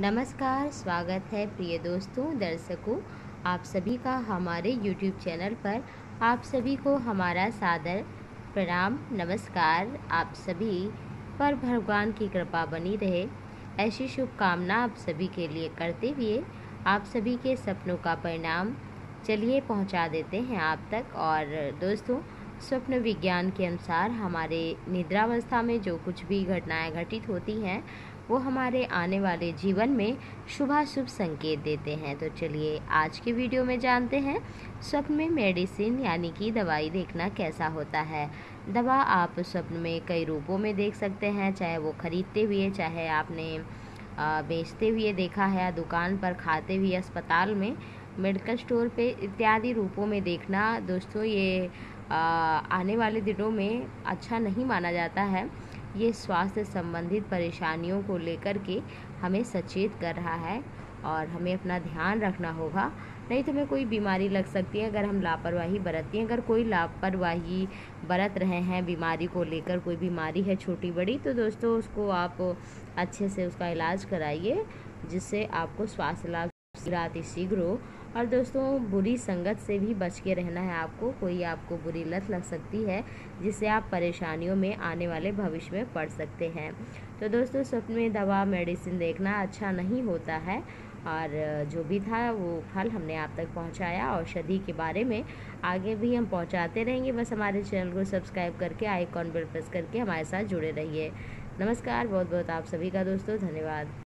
नमस्कार, स्वागत है प्रिय दोस्तों, दर्शकों, आप सभी का हमारे YouTube चैनल पर। आप सभी को हमारा सादर प्रणाम, नमस्कार। आप सभी पर भगवान की कृपा बनी रहे। ऐसी शुभकामना आप सभी के लिए करते हुए आप सभी के सपनों का परिणाम चलिए पहुँचा देते हैं आप तक। और दोस्तों, स्वप्न विज्ञान के अनुसार हमारे निद्रावस्था में जो कुछ भी घटनाएँ घटित होती हैं वो हमारे आने वाले जीवन में शुभाशुभ संकेत देते हैं। तो चलिए आज की वीडियो में जानते हैं स्वप्न में मेडिसिन यानी कि दवाई देखना कैसा होता है। दवा आप स्वप्न में कई रूपों में देख सकते हैं चाहे वो खरीदते हुए चाहे आपने बेचते हुए देखा है दुकान पर खाते हुए अस्पताल में मेडिकल स्टोर पे इत्यादि रूपों में देखना दोस्तों ये आ, आने वाले दिनों में अच्छा नहीं माना जाता है। ये स्वास्थ्य संबंधित परेशानियों को लेकर के हमें सचेत कर रहा है और हमें अपना ध्यान रखना होगा। नहीं तो हमें कोई बीमारी लग सकती है, अगर हम लापरवाही बरतती हैं। अगर कोई लापरवाही बरत रहे हैं बीमारी को लेकर, कोई बीमारी है छोटी बड़ी तो दोस्तों उसको आप अच्छे से उसका इलाज कराइए, जिससे आपको स्वास्थ्य लाभ शीघ्र शीघ्र और दोस्तों, बुरी संगत से भी बच के रहना है आपको। कोई आपको बुरी लत लग सकती है, जिससे आप परेशानियों में आने वाले भविष्य में पड़ सकते हैं। तो दोस्तों, स्वप्न में दवा, मेडिसिन देखना अच्छा नहीं होता है। और जो भी था, वो फल हमने आप तक पहुँचाया। औषधि के बारे में आगे भी हम पहुंचाते रहेंगे। बस हमारे चैनल को सब्सक्राइब करके, आइकॉन बेल प्रेस करके हमारे साथ जुड़े रहिए। नमस्कार बहुत बहुत आप सभी का दोस्तों, धन्यवाद।